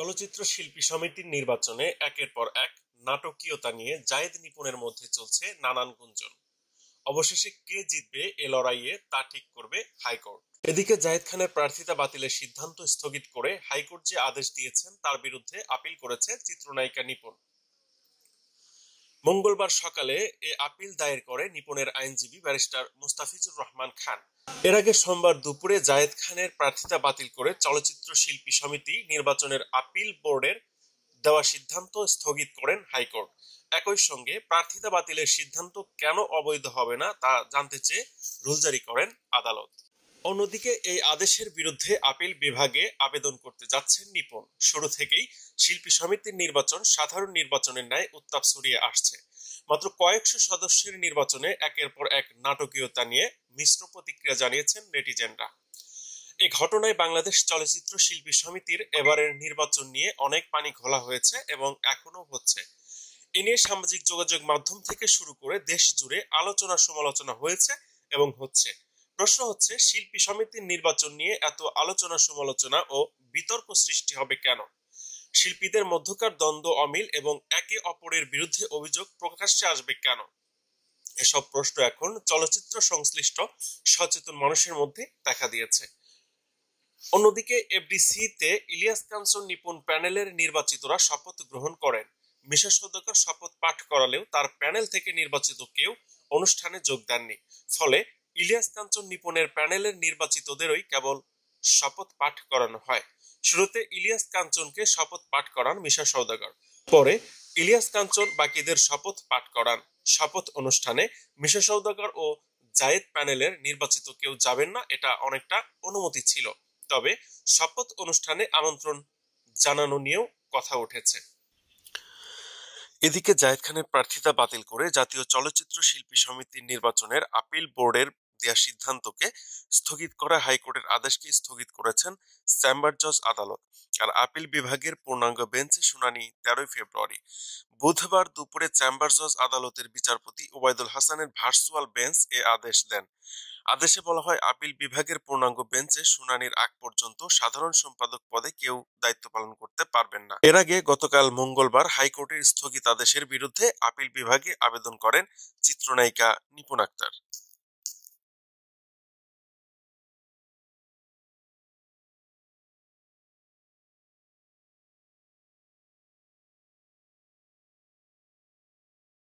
চলচ্চিত্র শিল্পী সমিতির নির্বাচনে একের পর এক নাটকীয়তা নিয়ে জায়েদ নিপুণের মধ্যে চলছে নানান গুঞ্জন। অবশেষে কে জিতবে এ লড়াইয়ে তা ঠিক করবে হাইকোর্ট। এদিকে জায়েদ খানের প্রার্থিতা বাতিলের সিদ্ধান্ত স্থগিত করে হাইকোর্ট যে আদেশ দিয়েছেন তার বিরুদ্ধে আপিল করেছে চিত্রনায়িকা নিপুণ। মঙ্গলবার সকালে এ আপিল দায়ের করে নিপুণের আইনজীবী ব্যারিস্টার মুস্তাফিজুর রহমান খান। এর আগে সোমবার দুপুরে জায়েদ খানের প্রার্থিতা বাতিল করে চলচ্চিত্র শিল্পী সমিতি নির্বাচনের আপিল বোর্ডের দেওয়া সিদ্ধান্ত স্থগিত করেন হাইকোর্ট। একই সঙ্গে প্রার্থিতা বাতিলের সিদ্ধান্ত কেন অবৈধ হবে না তা জানতে চেয়ে রুল জারি করেন আদালত। অন্যদিকে এই আদেশের বিরুদ্ধে আপিল বিভাগে আবেদন করতে যাচ্ছেন নিপন। শুরু থেকেই শিল্পী সমিতির নির্বাচন সাধারণ নির্বাচনের ন্যায় উত্তাপ ছড়িয়ে আসছে। মাত্র কয়েকশো সদস্যের নির্বাচনে একের পর এক নাটকীয়তা নিয়ে মিশ্র প্রতিক্রিয়া জানিয়েছেন নেটিজেনরা। এই ঘটনায় বাংলাদেশ চলচ্চিত্র শিল্পী সমিতির এবারের নির্বাচন নিয়ে অনেক পানি ঘোলা হয়েছে এবং এখনও হচ্ছে। এ নিয়ে সামাজিক যোগাযোগ মাধ্যম থেকে শুরু করে দেশ জুড়ে আলোচনা সমালোচনা হয়েছে এবং হচ্ছে। প্রশ্ন হচ্ছে, শিল্পী সমিতির নির্বাচন নিয়ে এত আলোচনা সমালোচনা ও বিতর্ক সৃষ্টি হবে কেন? শিল্পীদের মধ্যকার দ্বন্দ্ব অমিল এবং একে অপরের বিরুদ্ধে অভিযোগ প্রকাশ্যে আসবে কেন? এসব প্রশ্ন এখন চলচ্চিত্র সংশ্লিষ্ট সচেতন মানুষের মধ্যে দেখা দিয়েছে। অন্যদিকে, এফডিসিতে ইলিয়াস কাঞ্চন নিপুণ প্যানেলের নির্বাচিতরা শপথ গ্রহণ করেন। মিশা সৌদাগর শপথ পাঠ করালেও তার প্যানেল থেকে নির্বাচিত কেউ অনুষ্ঠানে যোগ দেননি। ফলে ইলিয়াস কাঞ্চন নিপুণের প্যানেলের নির্বাচিতদেরই কেবল শপথ পাঠ করানো হয়। শুরুতে ইলিয়াস কাঞ্চনকে শপথ পাঠ করান মিশা সৌদাগর পরে ইলিয়াস কাঞ্চন বাকিদের শপথ পাঠ করান। শপথ অনুষ্ঠানে মিশা সৌদাগর ও জায়েদ প্যানেলের নির্বাচিত কেউ যাবেন না, এটা অনেকটা অনুমতি ছিল। তবে শপথ অনুষ্ঠানে আমন্ত্রণ জানানো নিয়েও কথা উঠেছে। এদিকে জায়েদ খানের প্রার্থিতা বাতিল করে জাতীয় চলচ্চিত্র শিল্পী সমিতির নির্বাচনের আপিল বোর্ডের দেওয়া সিদ্ধান্তকে স্থগিত করা, হাইকোর্টের আদেশকে স্থগিত করেছেন চেম্বার জজ আদালত আর আপিল বিভাগের পূর্ণাঙ্গ বেঞ্চে শুনানি তেরোই ফেব্রুয়ারি। বুধবার দুপুরে চেম্বার জজ আদালতের বিচারপতি ওবায়দুল হাসানের ভার্চুয়াল বেঞ্চ এ আদেশ দেন। আদেশে বলা হয়, আপিল বিভাগের পূর্ণাঙ্গ বেঞ্চে শুনানির আগ পর্যন্ত সাধারণ সম্পাদক পদে কেউ দায়িত্ব পালন করতে পারবেন না। এর আগে গতকাল মঙ্গলবার হাইকোর্টের স্থগিতাদেশের বিরুদ্ধে আপিল বিভাগে আবেদন করেন চিত্রনায়িকা নিপুণ আক্তার।